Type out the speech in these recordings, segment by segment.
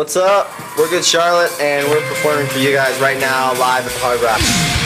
What's up? We're Good Charlotte, and we're performing for you guys right now live at the Hard Rock.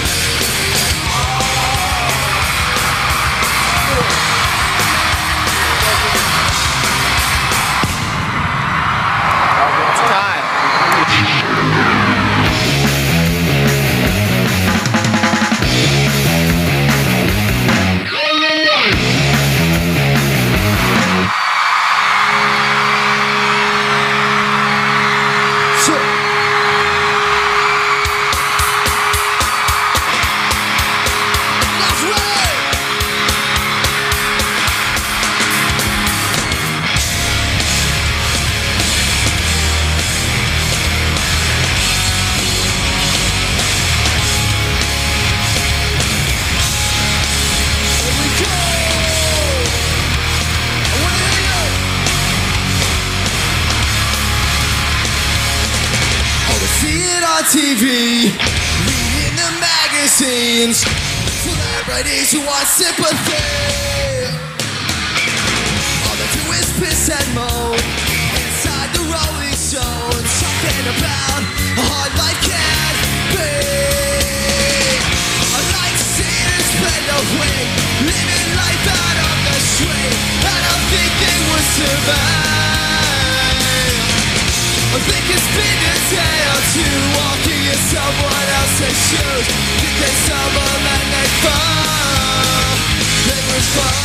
Shoes. Think they stumble and fall. They will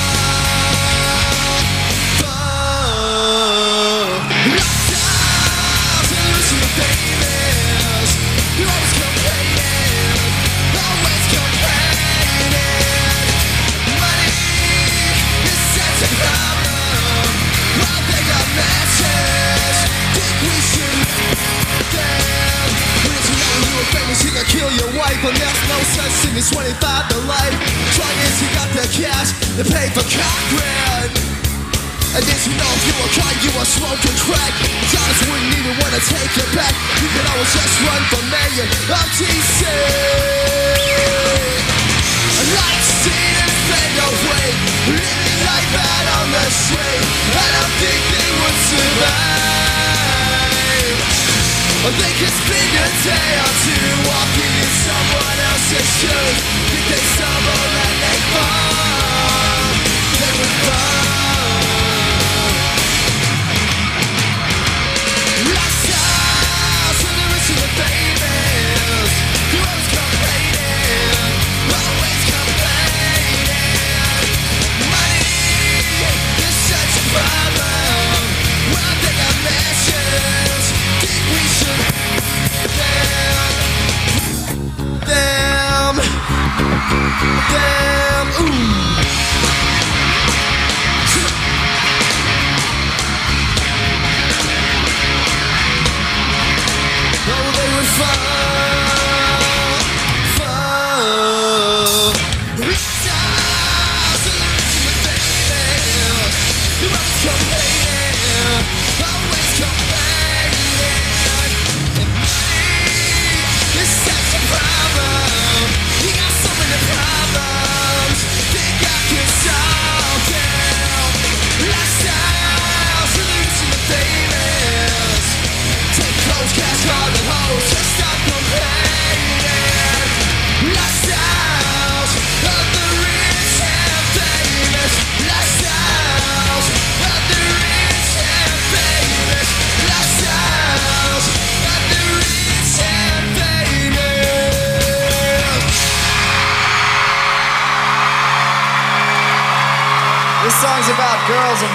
and there's no such thing as 25 to life. Try is you got the cash to pay for Cochran. And did you know if you were caught, you were smoking crack? Johnson wouldn't even wanna take it back. You could always just run for mayor of TC. I like to see them fade away, living life out on the street. I don't think they would survive. I think it's been a day or two walking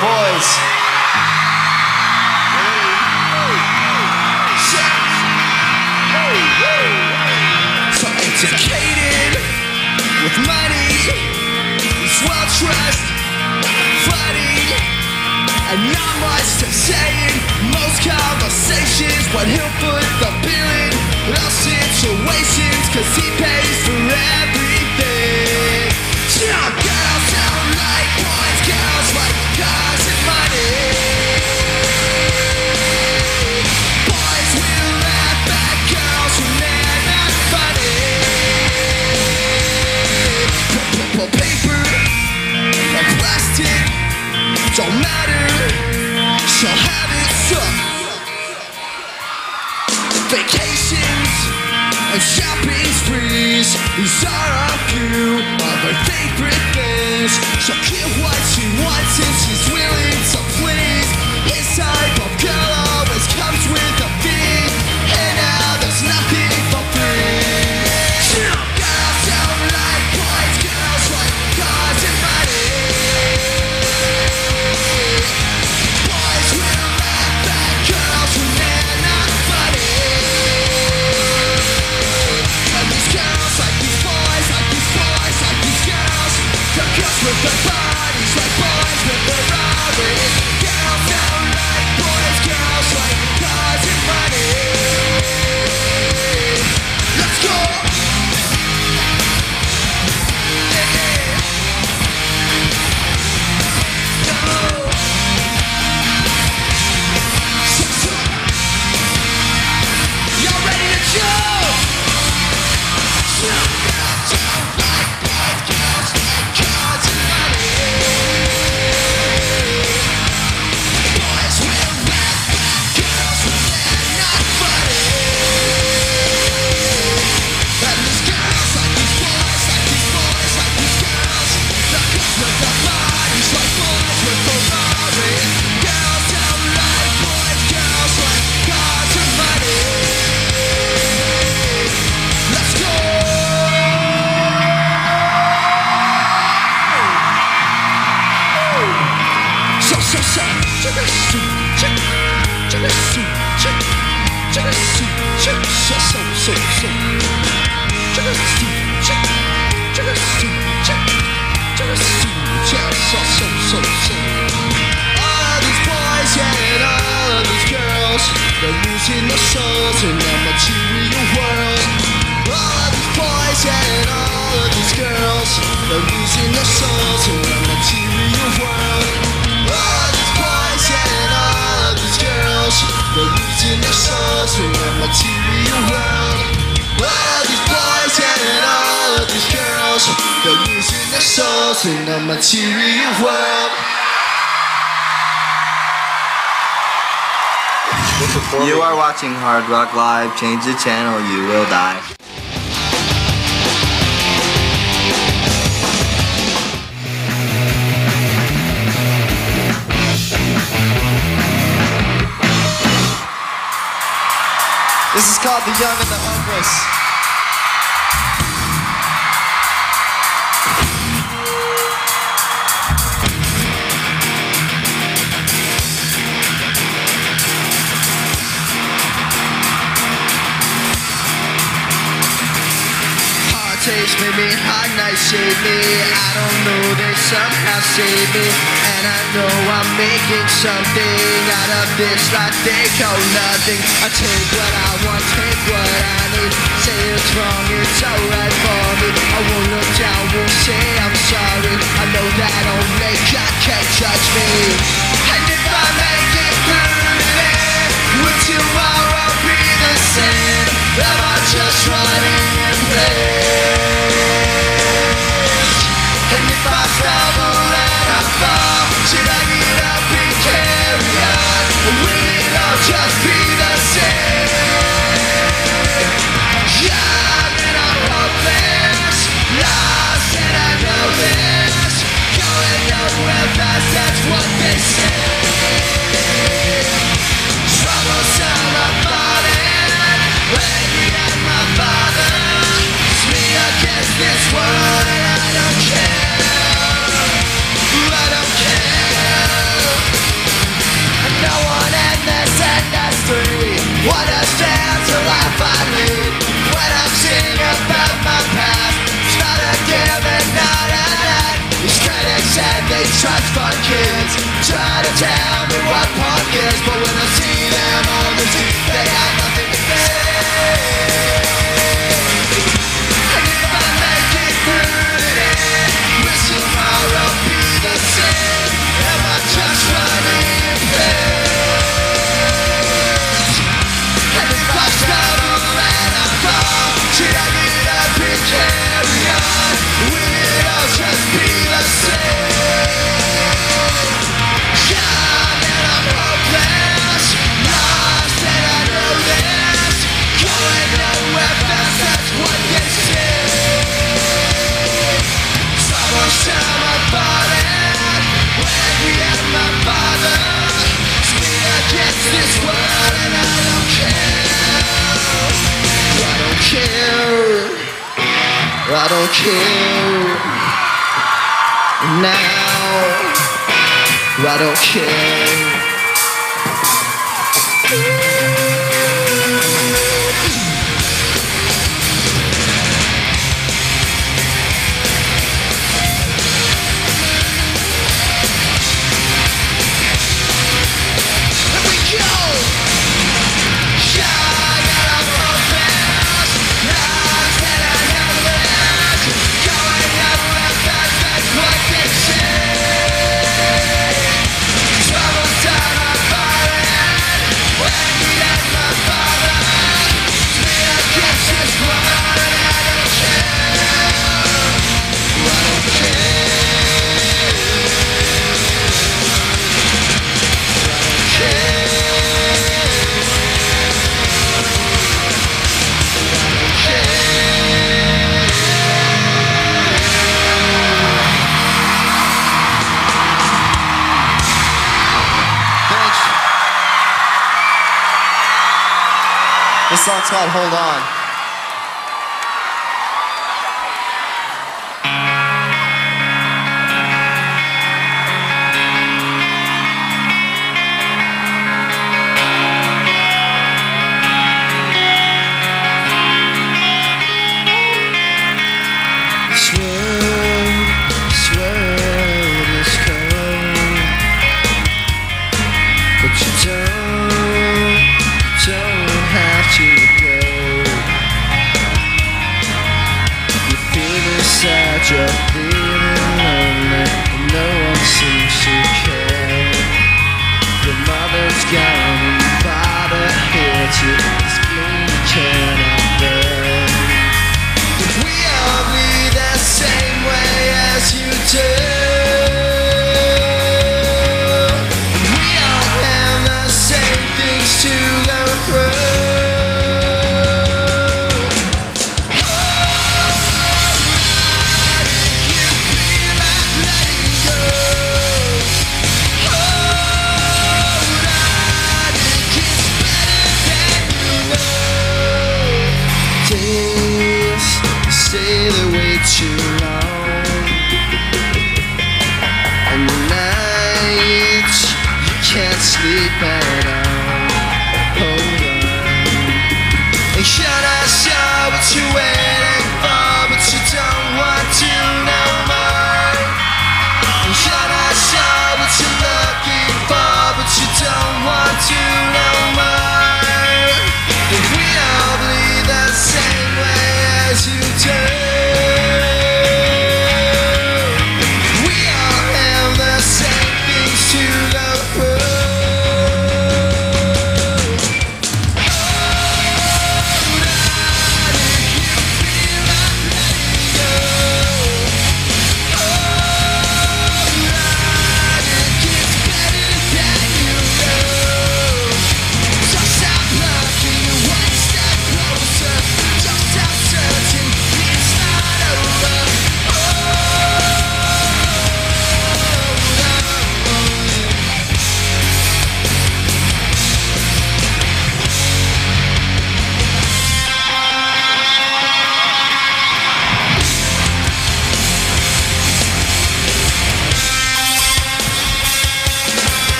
boys. So educated with money, he's well dressed, funny, and not much to say in most conversations. But he'll put the bill in all situations, cause he pays Is our cue of our favorite Telling all of these girls They're losing their souls in a material world. All of these boys and all of these girls They're losing their souls in a material world. All of these boys and all of these girls They're losing their souls in a material world. You. are watching Hard Rock Live. Change the channel, you will die. This is called The Young and the Homeless. taste me, hot nights save me. I don't know, they somehow save me. And I know I'm making something out of this life They call nothing. I take what I want, take what I need. Say it's wrong, it's alright for me. I won't look down tell I don't care now. I don't care. Hold on.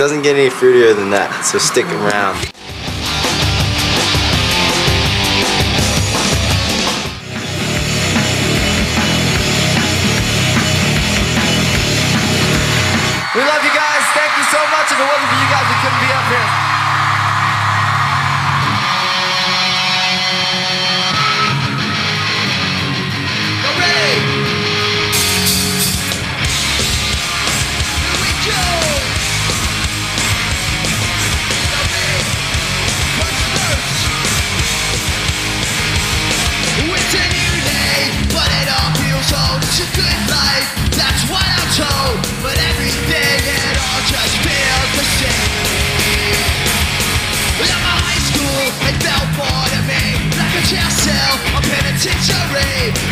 Doesn't get any fruitier than that. So stick around.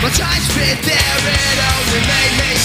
My time spent there, it only made me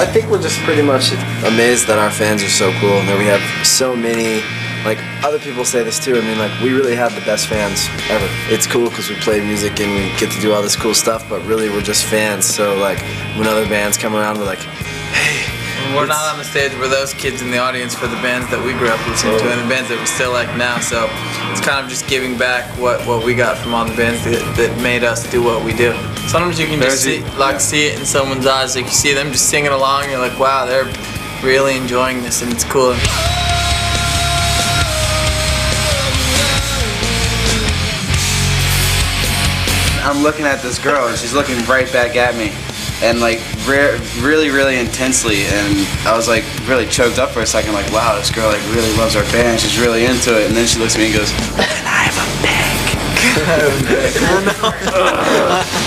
I think we're just pretty much amazed that our fans are so cool and that we have so many. Like other people say this too. I mean, like we really have the best fans ever. It's cool because we play music and we get to do all this cool stuff, but really we're just fans. So like when other bands come around, we're like, hey, We're not on the stage. We're those kids in the audience for the bands that we grew up listening to and the bands that we still like now. So it's kind of just giving back what, what we got from all the bands that, that made us do what we do. Sometimes you can just see, like see it in someone's eyes. Like you see them just singing along. You're like, wow, they're really enjoying this, and it's cool. I'm looking at this girl and she's looking right back at me and like re- really really intensely and I was like really choked up for a second like wow this girl like really loves our band she's really into it and then she looks at me and goes and I have a pig